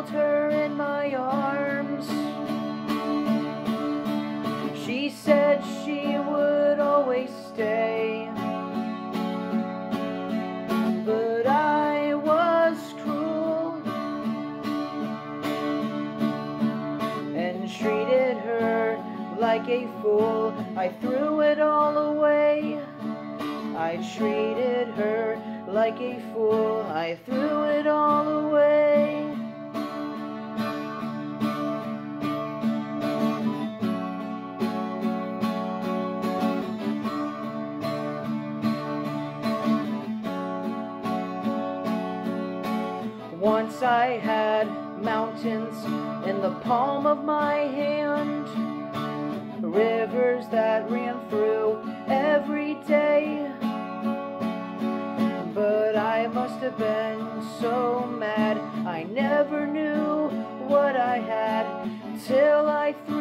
held her in my arms. She said she would always stay. But I was cruel and treated her like a fool. I threw it all away. I treated her like a fool. I threw it all away. I had mountains in the palm of my hand, rivers that ran through every day. But I must have been so mad, I never knew what I had till I threw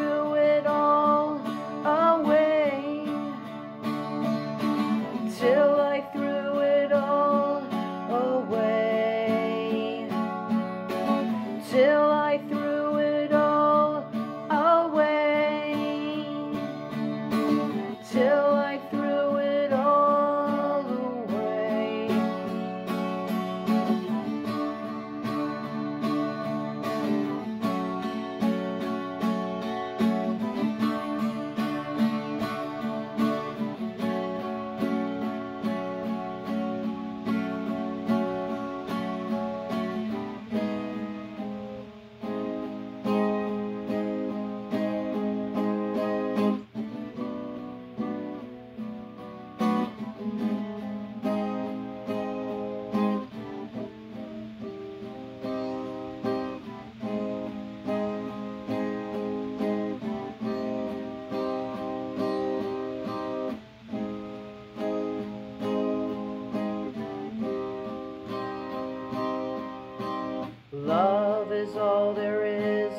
is all there is,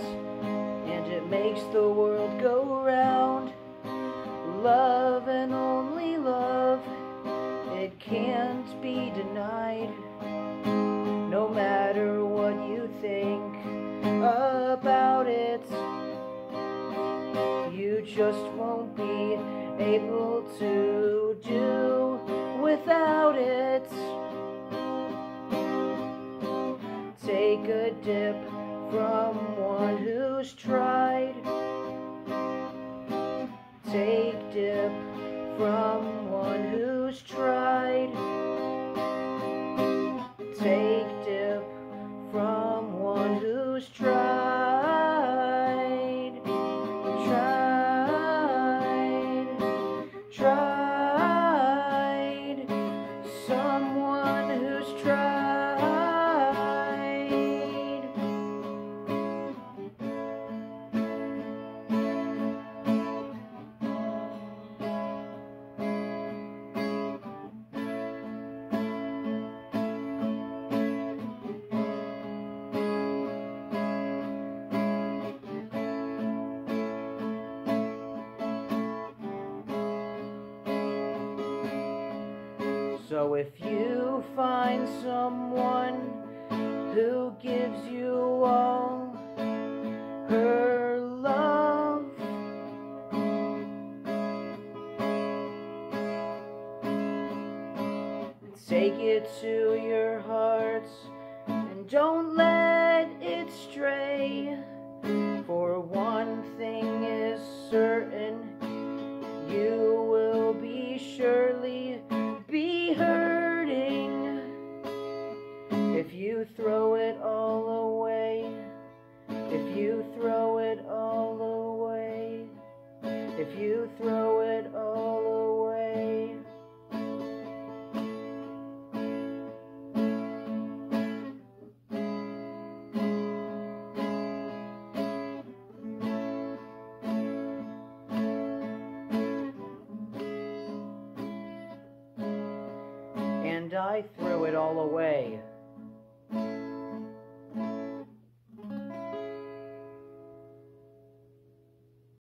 and it makes the world go round. Love and only love, it can't be denied. No matter what you think about it, you just won't be able to do without it. Take a dip from one who's tried. Take dip from one who's tried. Take dip from one who's tried. So if you find someone who gives you all her love, take it to your heart and don't let it stray. For one thing If you throw it all away. And I threw it all away.